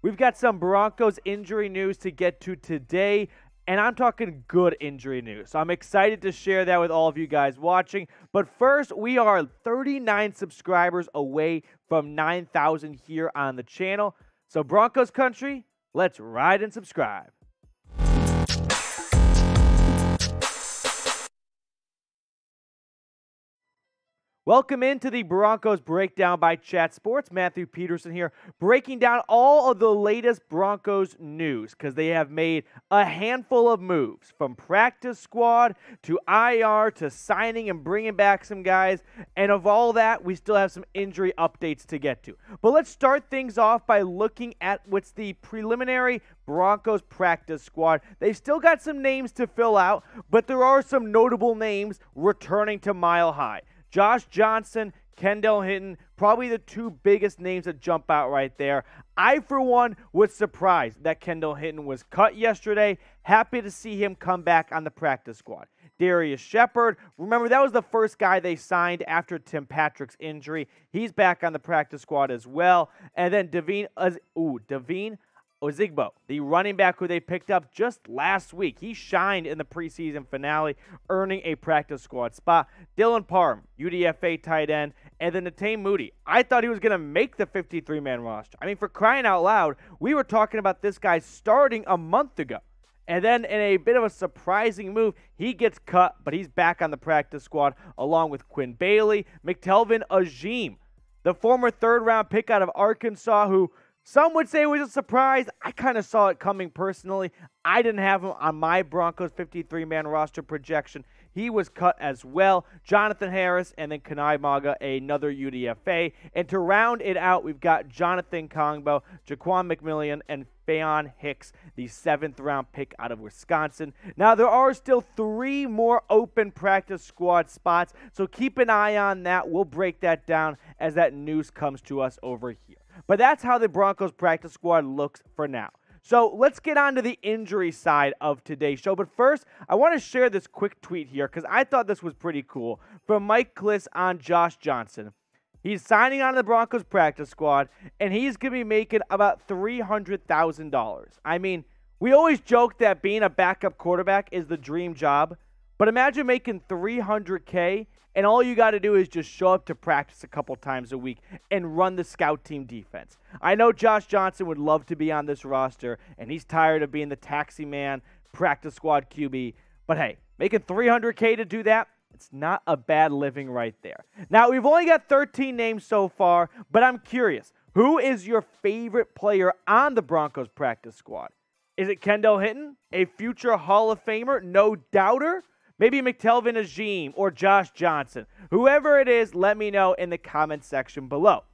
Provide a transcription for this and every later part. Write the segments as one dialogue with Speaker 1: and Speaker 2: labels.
Speaker 1: We've got some Broncos injury news to get to today, and I'm talking good injury news. So I'm excited to share that with all of you guys watching. But first, we are 39 subscribers away from 9,000 here on the channel. So, Broncos country, let's ride and subscribe. Welcome into the Broncos Breakdown by Chat Sports. Matthew Peterson here, breaking down all of the latest Broncos news because they have made a handful of moves from practice squad to IR to signing and bringing back some guys. And of all that, we still have some injury updates to get to. But let's start things off by looking at what's the preliminary Broncos practice squad. They've still got some names to fill out, but there are some notable names returning to Mile High. Josh Johnson, Kendall Hinton, probably the two biggest names that jump out right there. I, for one, was surprised that Kendall Hinton was cut yesterday. Happy to see him come back on the practice squad. Darrius Shepherd, remember that was the first guy they signed after Tim Patrick's injury. He's back on the practice squad as well. And then Devine, uh, ooh, Devine Ozigbo, the running back who they picked up just last week. He shined in the preseason finale, earning a practice squad spot. Dylan Parham, UDFA tight end, and then Netane Muti. I thought he was going to make the 53 man roster. I mean, for crying out loud, we were talking about this guy starting a month ago. And then in a bit of a surprising move, he gets cut, but he's back on the practice squad along with Quinn Bailey, McTelvin Agim, the former third round pick out of Arkansas, who some would say it was a surprise. I kind of saw it coming personally. I didn't have him on my Broncos 53 man roster projection. He was cut as well. Jonathan Harris and then Kana'i Mauga, another UDFA. And to round it out, we've got Jonathan Kongbo, Jaquan McMillian, and Faion Hicks, the seventh round pick out of Wisconsin. Now, there are still three more open practice squad spots, so keep an eye on that. We'll break that down as that news comes to us over here. But that's how the Broncos practice squad looks for now. So let's get on to the injury side of today's show. But first, I want to share this quick tweet here because I thought this was pretty cool from Mike Klis on Josh Johnson. He's signing on to the Broncos practice squad, and he's going to be making about $300,000. I mean, we always joke that being a backup quarterback is the dream job, but imagine making 300K and all you got to do is just show up to practice a couple times a week and run the scout team defense. I know Josh Johnson would love to be on this roster, and he's tired of being the taxi man, practice squad QB. But hey, making 300K to do that, it's not a bad living right there. Now, we've only got 13 names so far, but I'm curious. Who is your favorite player on the Broncos practice squad? Is it Kendall Hinton, a future Hall of Famer, no doubter? Maybe McTelvin Agim or Josh Johnson. Whoever it is, let me know in the comment section below.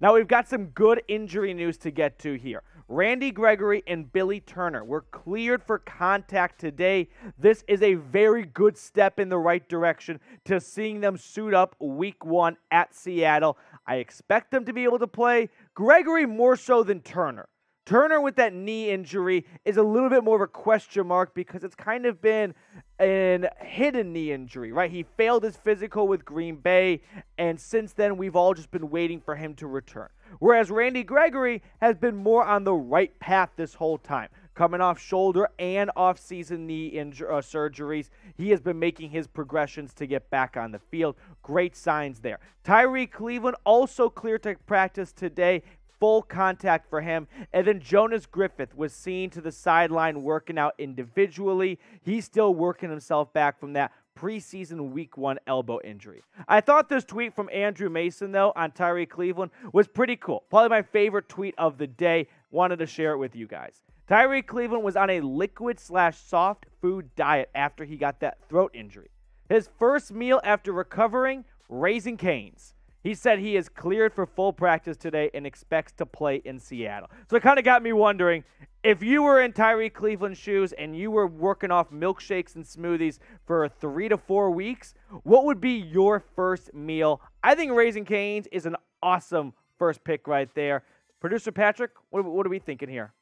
Speaker 1: Now, we've got some good injury news to get to here. Randy Gregory and Billy Turner were cleared for contact today. This is a very good step in the right direction to seeing them suit up week one at Seattle. I expect them to be able to play. Gregory more so than Turner. Turner with that knee injury is a little bit more of a question mark because it's kind of been an hidden knee injury, right? He failed his physical with Green Bay, and since then we've all just been waiting for him to return. Whereas Randy Gregory has been more on the right path this whole time. Coming off shoulder and off-season knee inju- uh, surgeries, he has been making his progressions to get back on the field. Great signs there. Tyrie Cleveland also cleared to practice today full contact for him. And then Jonas Griffith was seen to the sideline working out individually. He's still working himself back from that preseason week one elbow injury. I thought this tweet from Andrew Mason, though, on Tyrie Cleveland was pretty cool. Probably my favorite tweet of the day. Wanted to share it with you guys. Tyrie Cleveland was on a liquid slash soft food diet after he got that throat injury. His first meal after recovering, Raising Cane's. He said he is cleared for full practice today and expects to play in Seattle. So it kind of got me wondering if you were in Tyrie Cleveland's shoes and you were working off milkshakes and smoothies for three to four weeks, what would be your first meal? I think Raising Cane's is an awesome first pick right there. Producer Patrick, what, what are we thinking here?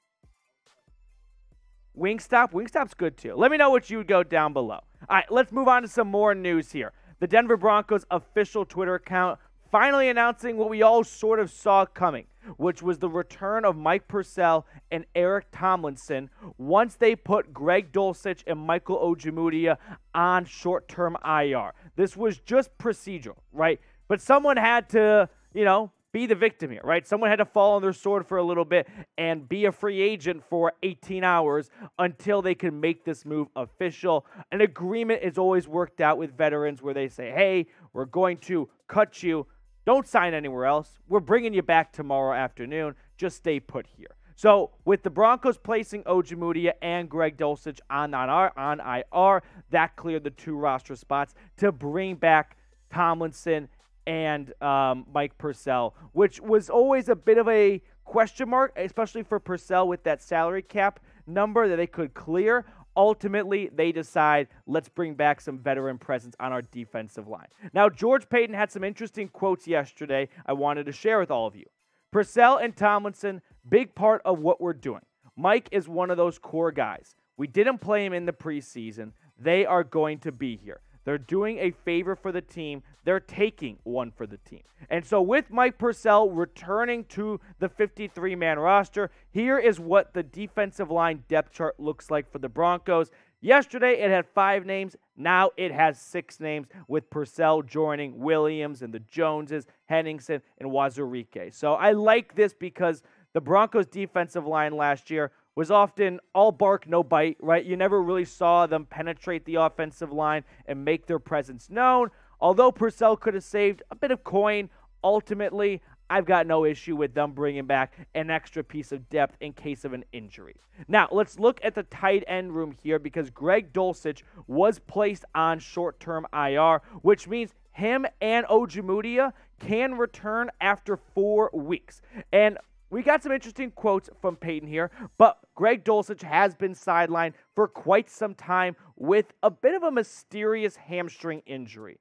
Speaker 1: Wingstop? Wingstop's good too. Let me know what you would go down below. All right, let's move on to some more news here. The Denver Broncos official Twitter account finally announcing what we all sort of saw coming. which was the return of Mike Purcell and Eric Tomlinson once they put Greg Dulcich and Michael Ojemudia on short term IR. This was just procedural, right? But someone had to, you know, be the victim here, right? Someone had to fall on their sword for a little bit and be a free agent for 18 hours until they can make this move official. An agreement is always worked out with veterans where they say, hey, we're going to cut you. Don't sign anywhere else. We're bringing you back tomorrow afternoon. Just stay put here. So, with the Broncos placing Ojemudia and Greg Dulcich on, on, our, on IR, that cleared the two roster spots to bring back Tomlinson and um, Mike Purcell, which was always a bit of a question mark, especially for Purcell with that salary cap number that they could clear. Ultimately, they decide let's bring back some veteran presence on our defensive line. Now, George Paton had some interesting quotes yesterday I wanted to share with all of you. Purcell and Tomlinson, big part of what we're doing. Mike is one of those core guys. We didn't play him in the preseason. They are going to be here. They're doing a favor for the team. They're taking one for the team. And so, with Mike Purcell returning to the 53 man roster, here is what the defensive line depth chart looks like for the Broncos. Yesterday, it had five names. Now it has six names, with Purcell joining Williams and the Joneses, Henningsen, and Uwazurike. So I like this because the Broncos' defensive line last year was often all bark, no bite, right? You never really saw them penetrate the offensive line and make their presence known. Although Purcell could have saved a bit of coin, ultimately, I've got no issue with them bringing back an extra piece of depth in case of an injury. Now, let's look at the tight end room here because Greg Dulcich was placed on short term IR, which means him and Ojemudia can return after four weeks. And we got some interesting quotes from Paton here, but Greg Dulcich has been sidelined for quite some time with a bit of a mysterious hamstring injury.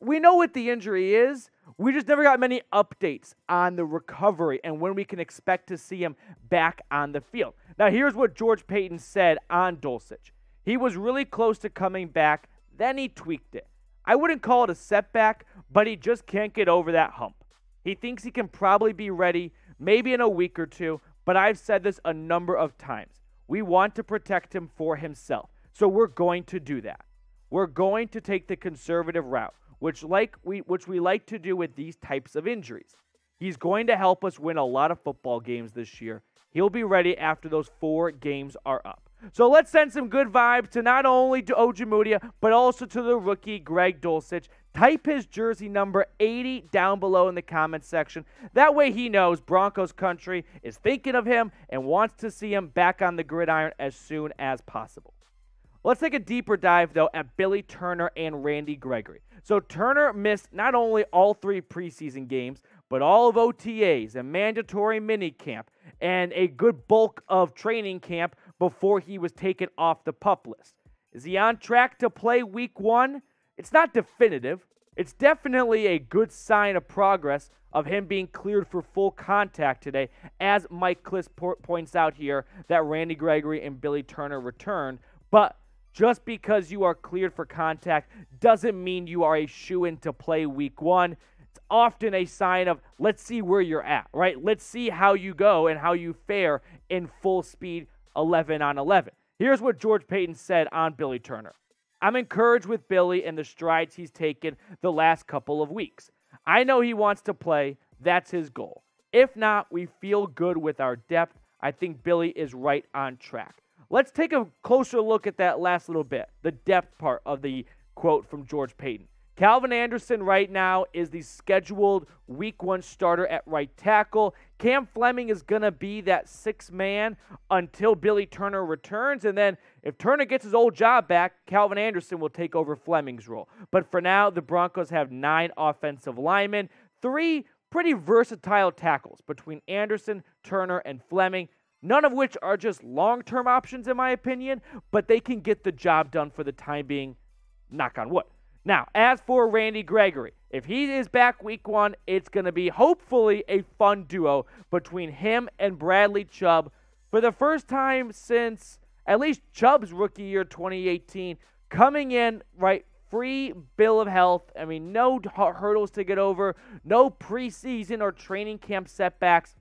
Speaker 1: We know what the injury is. We just never got many updates on the recovery and when we can expect to see him back on the field. Now, here's what George Paton said on Dulcich. He was really close to coming back, then he tweaked it. I wouldn't call it a setback, but he just can't get over that hump. He thinks he can probably be ready maybe in a week or two, but I've said this a number of times. We want to protect him for himself. So we're going to do that. We're going to take the conservative route, which like we which we like to do with these types of injuries. He's going to help us win a lot of football games this year. He'll be ready after those 4 games are up. So let's send some good vibes to not only to Ojemudia, but also to the rookie Greg Dulcich. Type his jersey number 80 down below in the comments section. That way he knows Broncos country is thinking of him and wants to see him back on the gridiron as soon as possible. Let's take a deeper dive, though, at Billy Turner and Randy Gregory. So Turner missed not only all three preseason games, but all of OTAs and mandatory mini camp and a good bulk of training camp before he was taken off the pup list. Is he on track to play week one? It's not definitive. It's definitely a good sign of progress of him being cleared for full contact today, as Mike Klis points out here that Randy Gregory and Billy Turner returned. But just because you are cleared for contact doesn't mean you are a shoe in to play week one. It's often a sign of let's see where you're at, right? Let's see how you go and how you fare in full speed 11 on 11. Here's what George Paton said on Billy Turner I'm encouraged with Billy and the strides he's taken the last couple of weeks. I know he wants to play, that's his goal. If not, we feel good with our depth. I think Billy is right on track. Let's take a closer look at that last little bit, the depth part of the quote from George Paton. Calvin Anderson right now is the scheduled week one starter at right tackle. Cam Fleming is going to be that six man until Billy Turner returns. And then if Turner gets his old job back, Calvin Anderson will take over Fleming's role. But for now, the Broncos have nine offensive linemen, three pretty versatile tackles between Anderson, Turner, and Fleming. None of which are just long term options, in my opinion, but they can get the job done for the time being. Knock on wood. Now, as for Randy Gregory, if he is back week one, it's going to be hopefully a fun duo between him and Bradley Chubb for the first time since at least Chubb's rookie year 2018, coming in, right, free bill of health. I mean, no hurdles to get over, no preseason or training camp setbacks.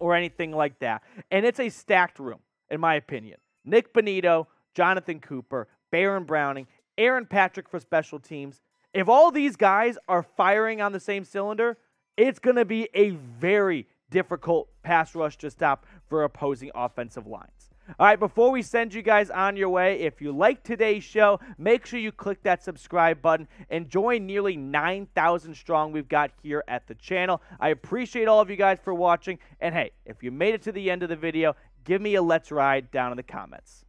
Speaker 1: or anything like that. And it's a stacked room, in my opinion. Nik Bonitto, Jonathan Cooper, Baron Browning, Aaron Patrick for special teams. If all these guys are firing on the same cylinder, it's going to be a very difficult pass rush to stop for opposing offensive lines. All right, before we send you guys on your way, if you like today's show, make sure you click that subscribe button and join nearly 9,000 strong we've got here at the channel. I appreciate all of you guys for watching. And hey, if you made it to the end of the video, give me a let's ride down in the comments.